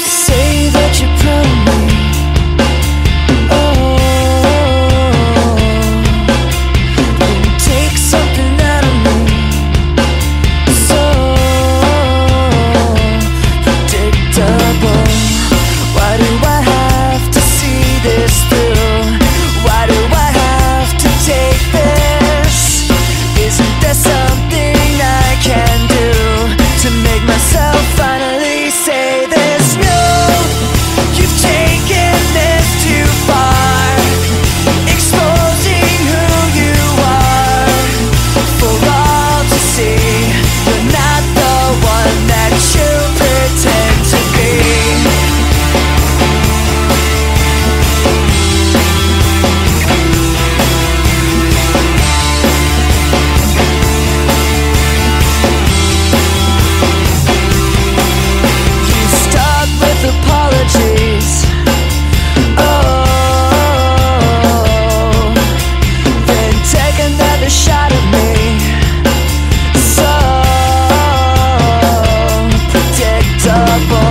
say that you promise. for